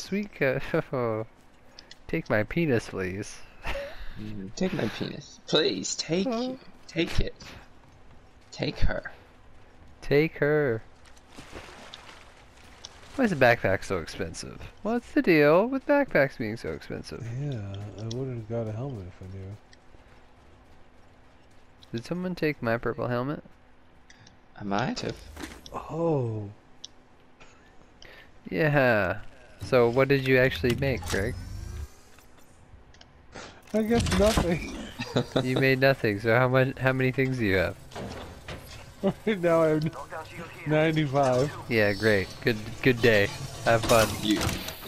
sweet cat. Oh, take my penis, please. Mm, Take my penis. Please, take Oh. take it. Take her. Take her. Why is a backpack so expensive? What's the deal with backpacks being so expensive? Yeah, I would have got a helmet if I knew. Did someone take my purple helmet? I might have. Oh, Yeah. So what did you actually make, Greg? I guess nothing. You made nothing. So how much? How many things do you have? right now I have 95. Yeah, great. Good. Good day. Have fun. You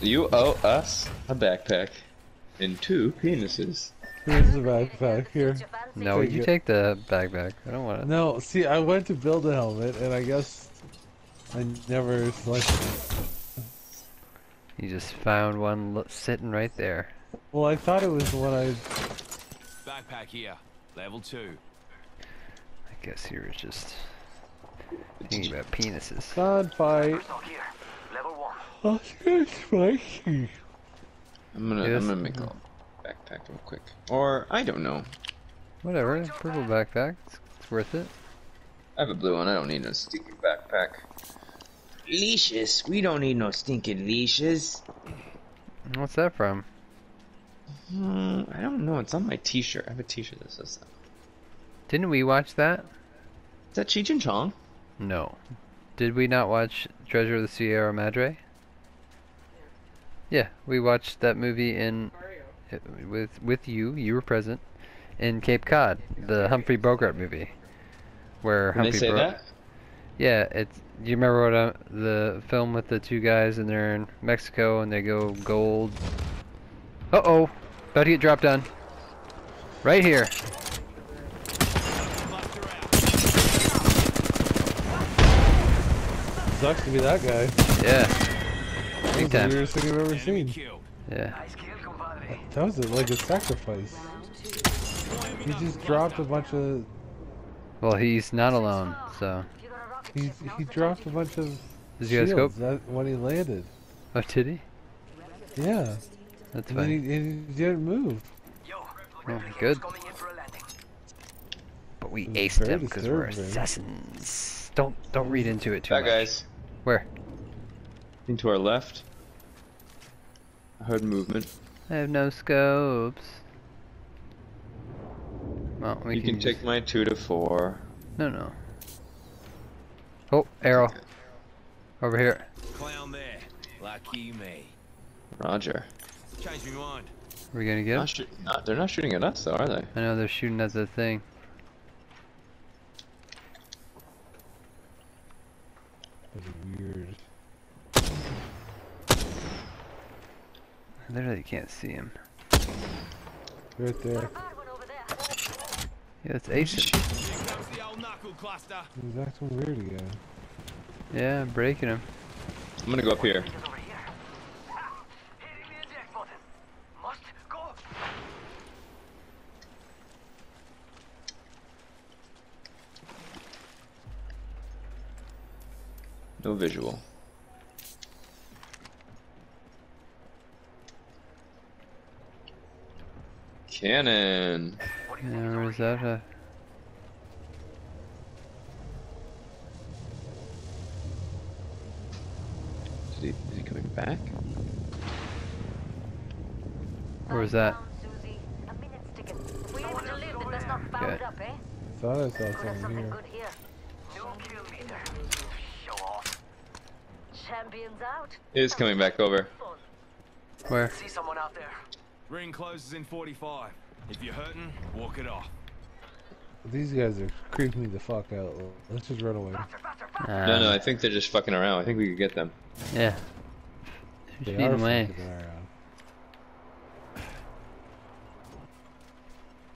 you owe us a backpack and two penises. Here's the backpack here. No, Take you it. take the backpack. I don't want it. No, see, I went to build a helmet, and I guess I never selected it. You just found one sitting right there. Well, I thought it was the one I. Backpack here. Level two. I guess you were just thinking about penises. God fight. Oh, it's spicy. I'm gonna Yes. I'm gonna make a backpack real quick. Or I don't know. Whatever. Purple backpack. It's, it's worth it. I have a blue one. I don't need a stinking backpack. Leashes. We don't need no stinking leashes. What's that from? Hmm, I don't know. It's on my T-shirt. I have a T-shirt that says that. Didn't we watch that? Is that Cheech and Chong? No. Did we not watch Treasure of the Sierra Madre? Yeah, we watched that movie in uh, with with you. You were present in Cape Cod, the Humphrey Bogart movie, where Did they Humphrey say that? Yeah, it's. Do you remember what uh, the film with the two guys and they're in Mexico and they go gold? Uh oh, about to get dropped on. Right here. Sucks to be that guy. Yeah. That's Big the weirdest thing I've ever seen. Yeah. That was a, like a sacrifice. He just dropped a bunch of. Well, he's not alone, so. He he dropped a bunch of. Does he have a shields that when he landed. Oh, did he? Yeah. That's And then he, fine. and he didn't move. Oh, good. But we aced him because we're assassins. Don't don't read into it too That much. guys. Where? Into our left. I heard movement. I have no scopes. Well, we you can use- take my two to four. No, no. Oh, arrow. Over here. Clown there. Lucky me. Roger. Change my mind. Are we gonna get him? Not shoot, not, they're not shooting at us though, are they? I know they're shooting at the thing. That's weird. I literally can't see him. Right there. Yeah, it's ace. Here comes the old knuckle cluster. He's acting weird again. Yeah, I'm breaking him. I'm gonna go up here. No visual. Cannon. Yeah, where's that? Uh, Is he, is he coming back? where's that? Okay. Thought I saw something here. Champions out. It is coming back over. Where? See someone out there. Ring closes in 45. If you're hurting, walk it off. These guys are creeping me the fuck out. Let's just run away. Uh, No, no, I think they're just fucking around. I think we could get them. Yeah. They are away. around.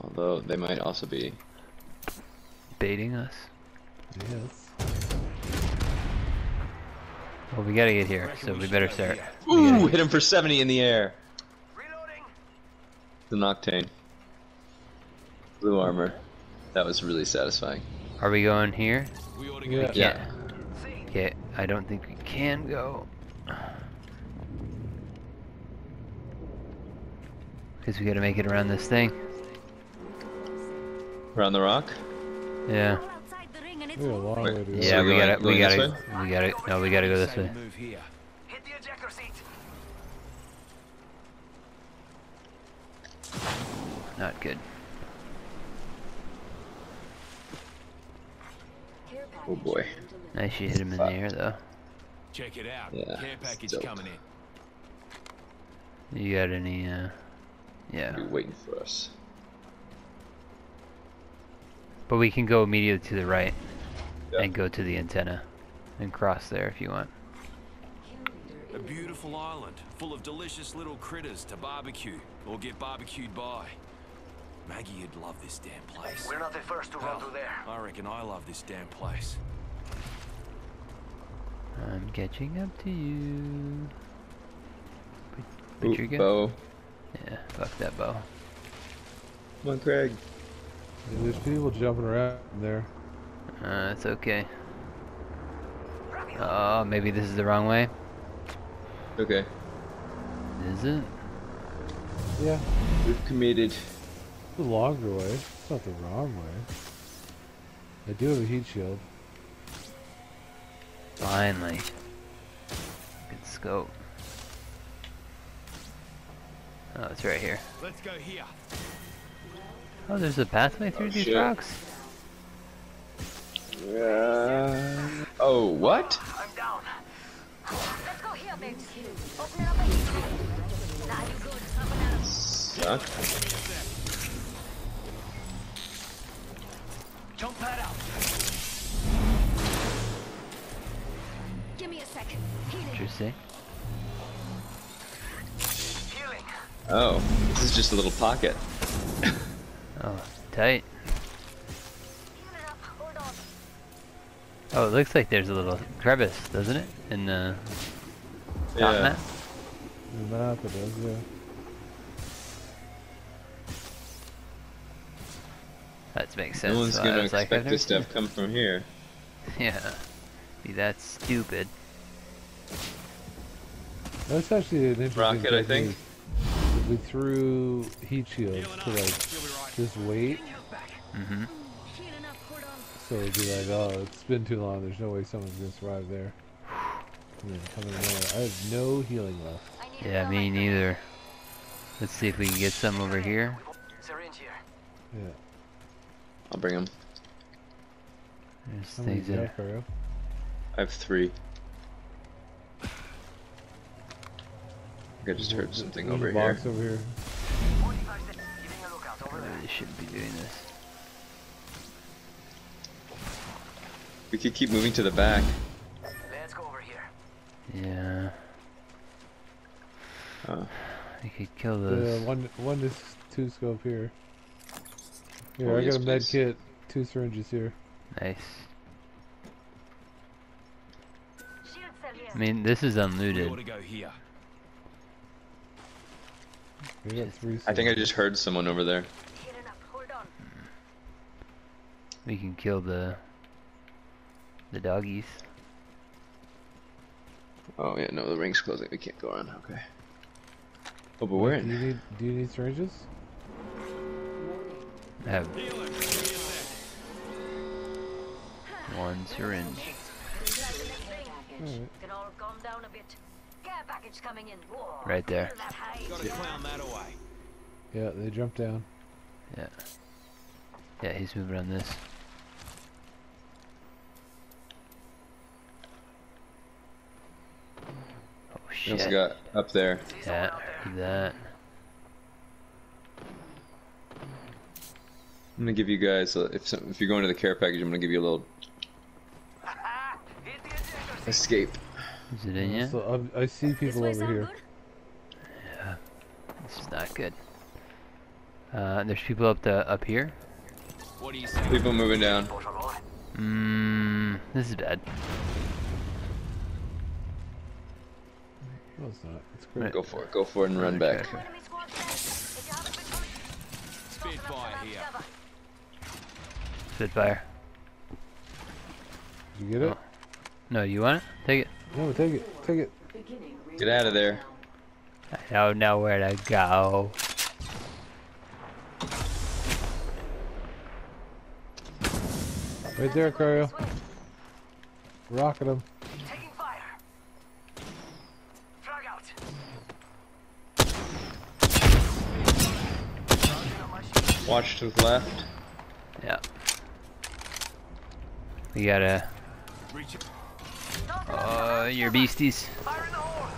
Although they might also be. Baiting us. Yes. Well, we gotta get here, so we we better start. here. We gotta Ooh, hit him for 70 in the air. Reloading. The Noctane. Blue armor. That was really satisfying. Are we going here? We ought to Yeah. go. Yeah. Okay, I don't think we can go. Because we gotta make it around this thing. Around the rock? Yeah. We're outside the ring and it's We got a long Wait, way to go. So Yeah, we're we gotta, we gotta, we gotta, no, we gotta go this way. Move here. Hit the ejector seat. Not good. Oh boy. Nice you hit him in the air though. Check it out. Yeah, Care package dope. coming in. You got any, uh, yeah. Be waiting for us. But we can go immediately to the right Yeah. and go to the antenna and cross there if you want. A beautiful island full of delicious little critters to barbecue or get barbecued by. Maggie would love this damn place. We're not the first to run Hell, through there. I reckon I love this damn place. I'm catching up to you. Put, put Ooh, your gun. bow. Yeah, fuck that bow. Come on, Craig. Yeah, There's people jumping around there. Uh, it's okay. Oh, maybe this is the wrong way. Okay. Is it? Yeah, We've committed. The longer way. It's not the wrong way. I do have a heat shield. Finally. Good scope. Oh, it's right here. Let's go here. Oh, there's a pathway through Oh, these shit. rocks? Uh, oh, what? I'm down. Let's go here, Biggs. Open it up and Nah, you good. Nothing else. Suck. Interesting. Oh, this is just a little pocket. Oh, tight. Healing up. Hold on. Oh, it looks like there's a little crevice, doesn't it? In the top Yeah. map? The map it does, yeah. That makes sense. No one's why gonna it's like, expect I've this never stuff come from here. Yeah. Be that stupid. That's actually an interesting Rocket, I think. technique. We threw heat shields to like just wait, Mm-hmm. Healing up. Hold on. so it'd be like, oh, it's been too long. There's no way someone's gonna survive there. And then come in there. I have no healing left. Yeah, me neither. Let's see if we can get some over here. Yeah. I'll bring them. There's How things you that? I have three. I think I just heard something over here. box over here. 45 seconds. Giving a lookout over I really shouldn't be doing this. We could keep moving to the back. Let's go over here. Yeah. Oh. We could kill The those. one, one is two scope here. Here, Oh, I yes, got a med please. kit. Two syringes here. Nice. Shield cell here. I mean, this is We unlooted. ought to go here. We got three. I think I just heard someone over there. Healing up. Hold on. We can kill the the doggies. Oh yeah, no, the ring's closing. We can't go on. Okay. Oh, but we're Do you need Do you need syringes? I have Healer, give me a sec. one syringe. Inside the next ring. Alright. Can all calm down a bit. Care package coming in. Whoa. Right there. Feel that high. Gotta clown that away. Yeah, they jumped down. Yeah. Yeah, he's moving on this. Oh We shit. also got up there. See Yeah, out there. do that. I'm gonna give you guys, uh, if some, if you're going to the care package, I'm gonna give you a little Hit the ejector seat. escape. Is it in yet? So I see people over here. good? This is not good. Uh, there's people up the up here. What do you say? People moving down. Mmm, this is bad. No, it's not. It's great. Go for it. Go for it and run Okay, back. okay. Enemy squad dead. If you haven't been hurt, Spitfire here. cover. Spitfire. Did you get it? Oh. No, you want it? Take it. No, take it, take it. Get out of there. I don't know where to go. Right there, Cryo. Rocking him. Taking fire. Out. Watch to the left. Yeah. We gotta. Reach. Uh, your beasties. Fire in the hole.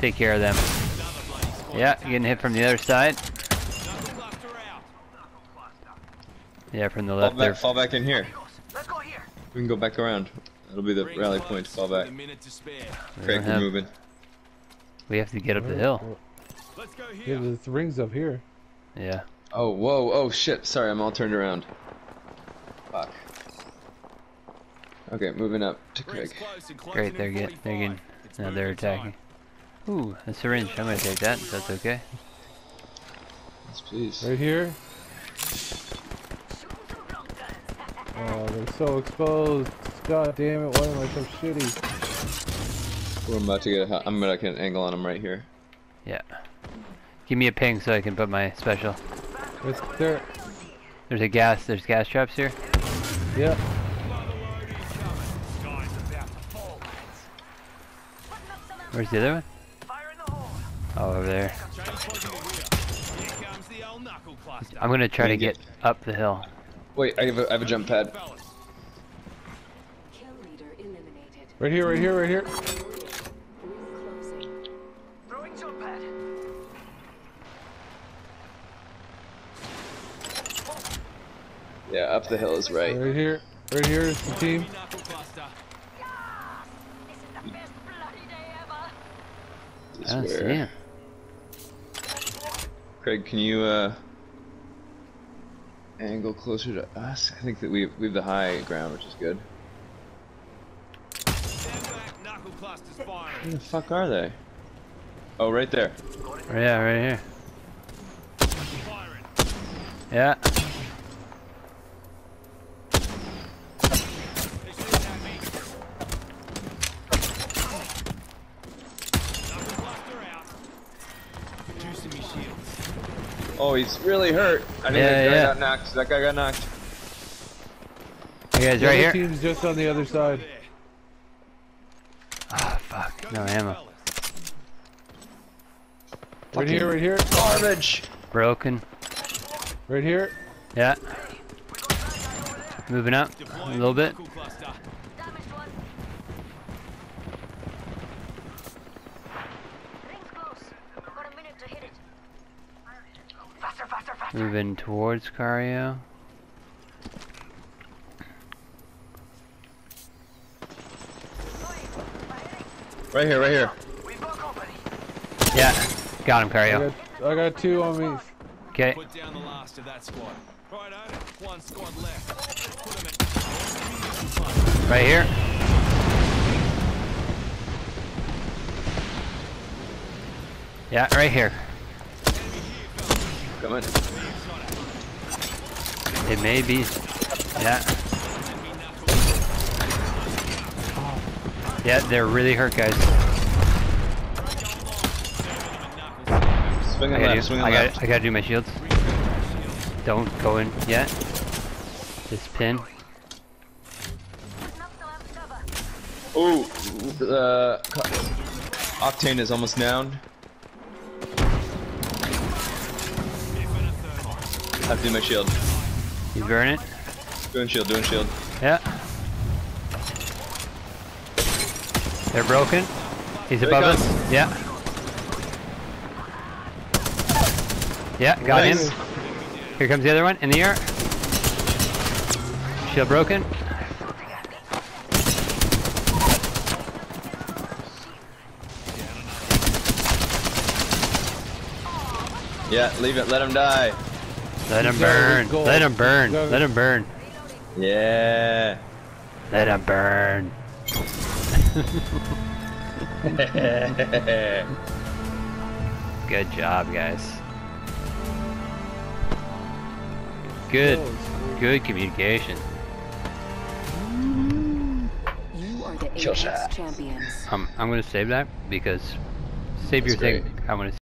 Take care of them. Another bloody squad. Yeah, getting hit from the other side. Knuckle cluster out. Yeah, from the Fall left back, there. fall back in here. Let's go here. We can go back around. That'll be the rally point to fall back. A minute to spare. We Craig, we're have- moving. We have to get up the hill. Let's go Yeah, here. there's rings up here. Yeah. Oh, whoa, oh shit. Sorry, I'm all turned around. Fuck. Okay, moving up to Rings Craig. close and closing Great, they're getting, they're getting, It's now they're moving time. attacking. Ooh, a syringe. I'm gonna take that. That's okay. Yes, please. Right here. Oh, they're so exposed. God damn it, why am I so shitty? We're about to get a, hu- I'm gonna get an angle on him right here. Yeah. Give me a ping so I can put my special. It's there. There's a gas. There's gas traps here. Yeah. Where's the other one? Fire in the hole. Oh, over there. Change positive here. Here comes the old knuckle cluster. I'm gonna try to get up the hill. Wait, I have a, I have a jump pad. Fellas, Kill leader eliminated. Right here, right here, right here. Ring closing. Throwing jump pad. Yeah, up the hill is right. Right here. Right here is the team. knuckle cluster. This is the best bloody day ever. This I don't is see where- him. Craig, can you uh angle closer to us? I think that we we have the high ground, which is good. Stand back, knuckle cluster's Where the fuck are they? Oh, right there. Yeah, right here. Yeah. They shoot at me. Knuckle cluster out. Reducing me shields. Oh, he's really hurt. I think Yeah, that guy yeah. got knocked. That guy got knocked. You guys The right other here. team's just on the other side. There. Ah, fuck. No get ammo. fellas. Right here, right here. Garbage. Broken. Right here. Yeah. Moving up a little bit. knuckle cluster. Damaged one. Ring's close. Got a minute to hit it. Faster, faster, faster. Moving towards Cario. Right here, right here. We've got company. Yeah. Got him, I Cario. got, I got two on me. Okay. Put down the last of that squad. Righto, one squad left. Put 'em in. Right here. Yeah, right here. Come on. It may be. Yeah. Yeah, they're really hurt, guys. Swing I gotta, left, do, swing I, gotta, I gotta do my shields. Don't go in yet. Just pin. Oh, uh, Octane is almost down. I have to do my shield. He's burning. Doing shield, doing shield. Yeah. They're broken. He's Here he above comes. us. Yeah. Yeah, got Nice. him. Here comes the other one in the air. Shield broken. Yeah, leave it, let him die. Let him He's got his burn. Let him burn. Let his- him burn. Yeah. Let him burn. Good job, guys. Good. Good communication. You are the Kill Apex shot. champions. Um, I'm gonna save that because save your That's thing. I want to.